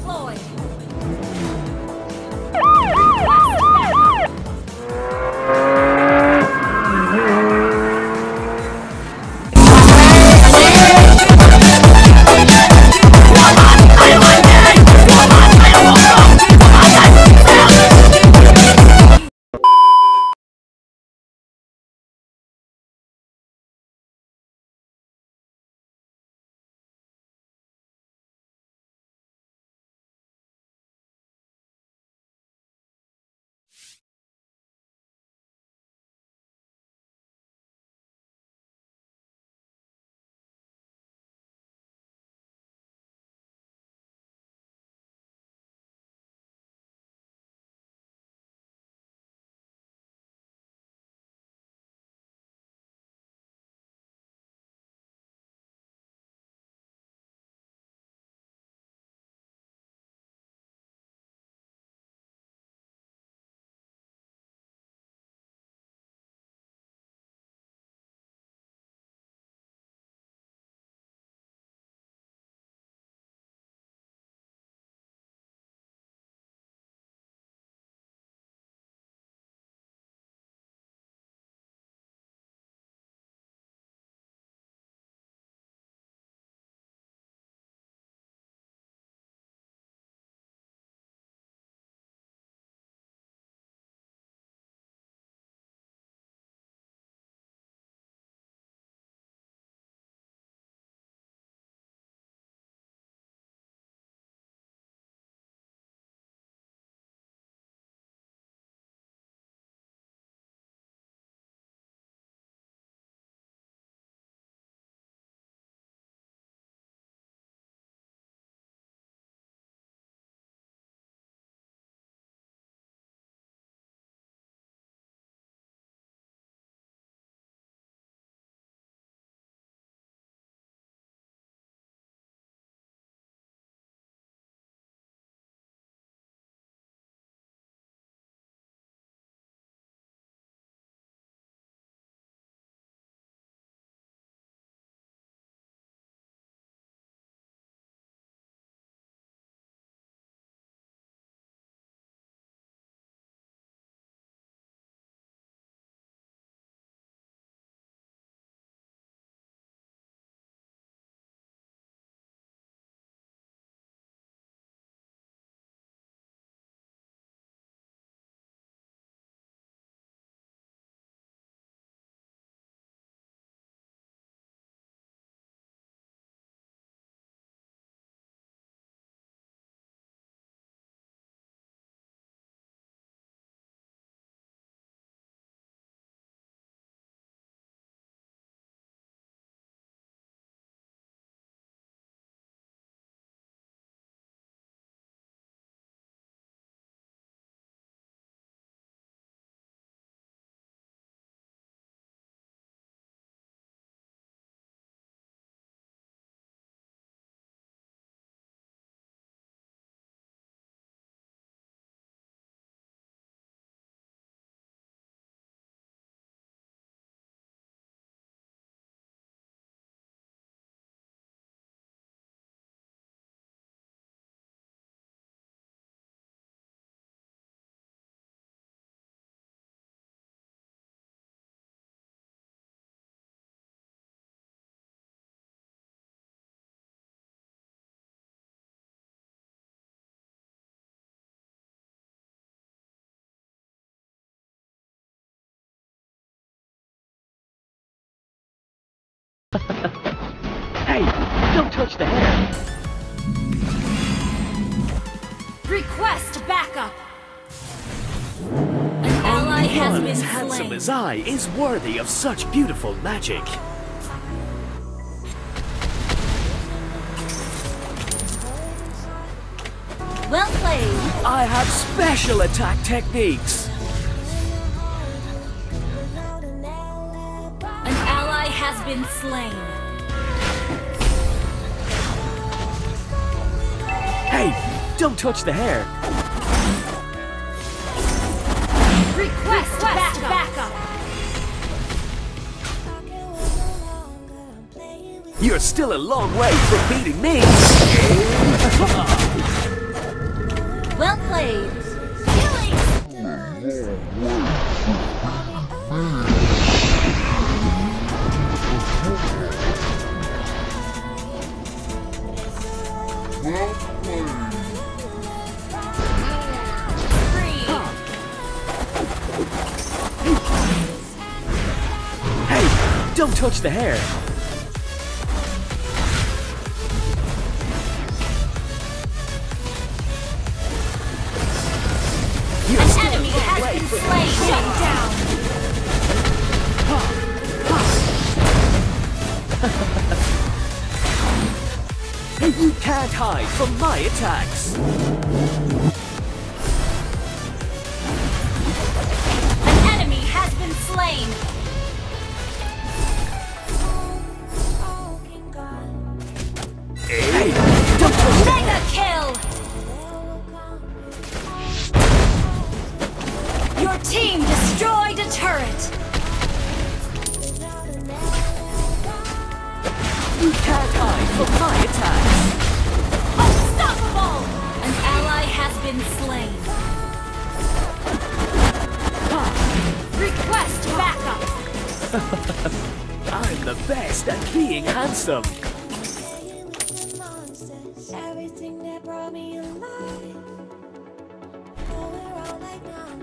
deployed. Hey, don't touch the hair. Request backup. An ally has been as handsome slain. as I is worthy of such beautiful magic. Well played. I have special attack techniques. been slain. Hey! Don't touch the hair! Request, Request backup! You're still a long way from beating me! well played! Killing! Don't touch the hair. You're An enemy has been slain. Shut down. You can't hide from my attacks. An enemy has been slain. Mega kill. Your team destroyed a turret. My. Unstoppable. An ally has been slain. Request backup. I'm the best at being handsome.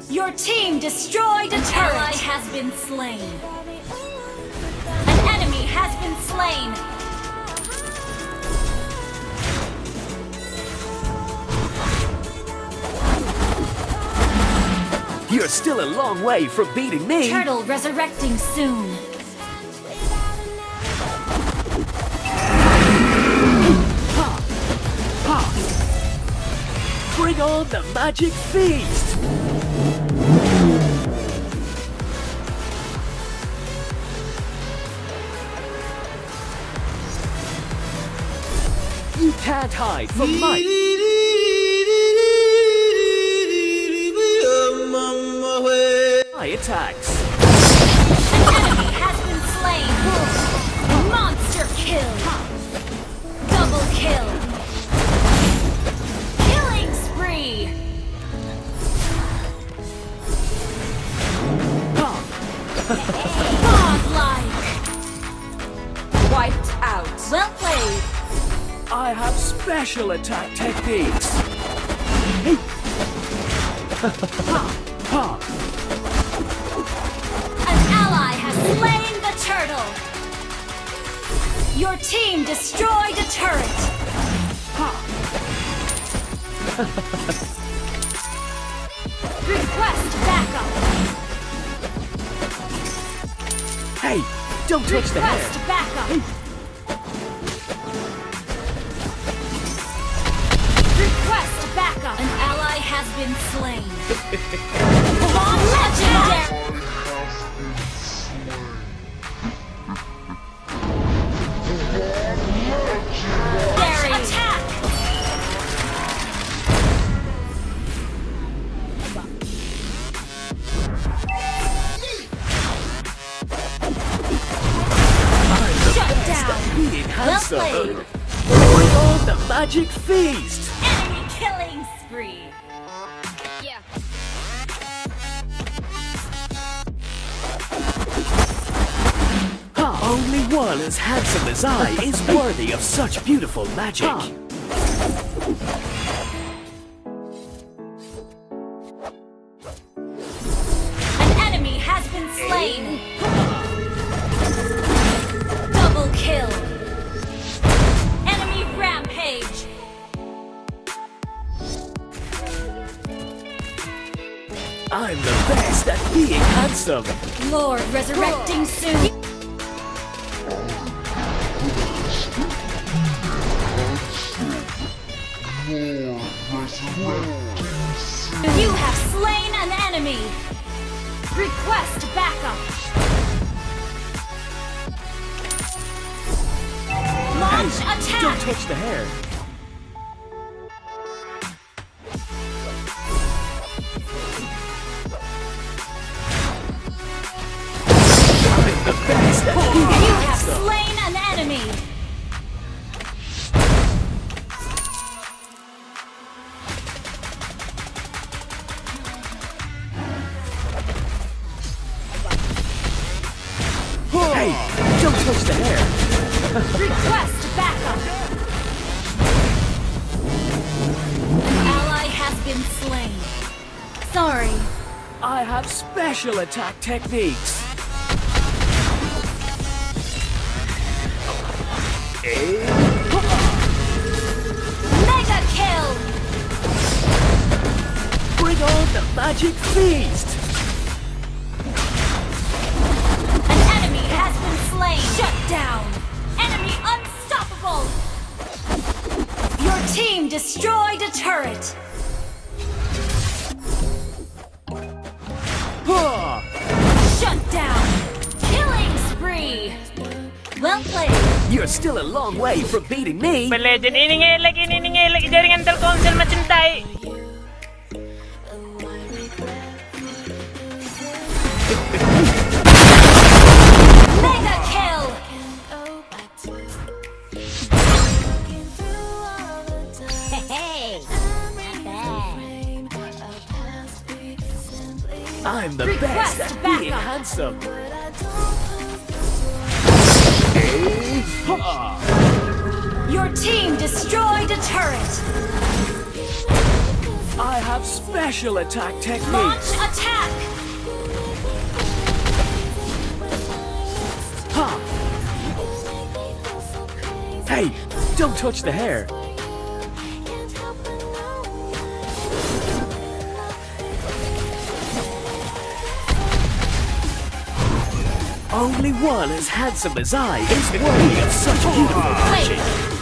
Your team destroyed a turret. An ally has been slain. Brought me alive. An enemy has been slain. You're still a long way from beating me. Turtle resurrecting soon. Bring on the magic feast. You can't hide from my my attacks. An enemy has been slain. Monster kill. I have special attack techniques. Hey. ha. An ally has slain the turtle. Your team destroyed a turret. Request backup. Hey, don't touch the Request backup. Request backup. An ally has been slain. Long legendary. Attack! I'm the Shut best down. at being handsome. played. Bring on the magic feast. One as handsome as I is worthy of such beautiful magic. An enemy has been slain. Double kill. Enemy rampage. I'm the best at being handsome. Lord resurrecting soon. You have slain an enemy. Request backup. Launch Don't touch the hair. I have special attack techniques. Mega kill! Bring on the magic feast! An enemy has been slain! Shut down! Enemy unstoppable! Your team destroyed a turret! Well played! You're still a long way from beating me. Legend ini nge lagi ini nge lagi jaringan Telkomsel macam tai. Mega kill! Hey! I'm the Request best at being backup. handsome. Turret! I have special attack techniques! Launch attack! Ha! Hey, don't touch the hair. Only one as handsome as I is worthy of such beautiful magic.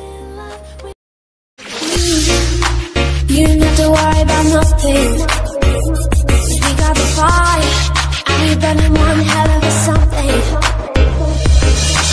In love with. You don't have to worry about nothing. We got the fire, we burning one